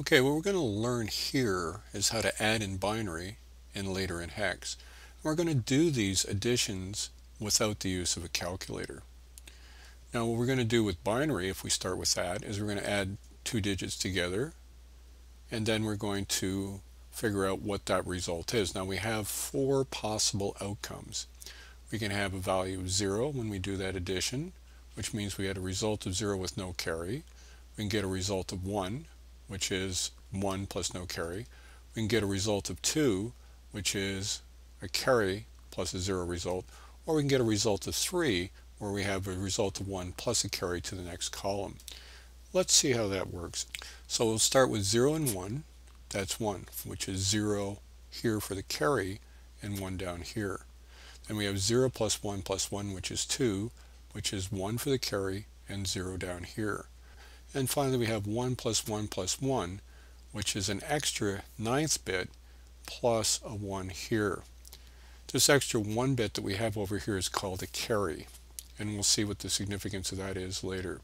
Okay, what we're going to learn here is how to add in binary and later in hex. We're going to do these additions without the use of a calculator. Now what we're going to do with binary, if we start with that, is we're going to add two digits together and then we're going to figure out what that result is. Now we have four possible outcomes. We can have a value of 0 when we do that addition, which means we had a result of 0 with no carry. We can get a result of 1, which is 1 plus no carry. We can get a result of 2, which is a carry plus a 0 result. Or we can get a result of 3, where we have a result of 1 plus a carry to the next column. Let's see how that works. So we'll start with 0 and 1. That's 1, which is 0 here for the carry and 1 down here. Then we have 0 plus 1 plus 1, which is 2, which is 1 for the carry and 0 down here. And finally we have 1 plus 1 plus 1, which is an extra ninth bit plus a 1 here. This extra 1 bit that we have over here is called a carry, and we'll see what the significance of that is later.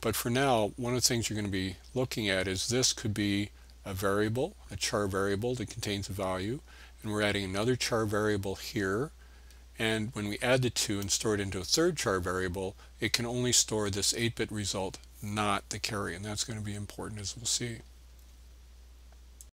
But for now, one of the things you're going to be looking at is this could be a variable, a char variable that contains a value, and we're adding another char variable here, and when we add the two and store it into a third char variable, it can only store this 8-bit result, not the carry, and that's going to be important as we'll see.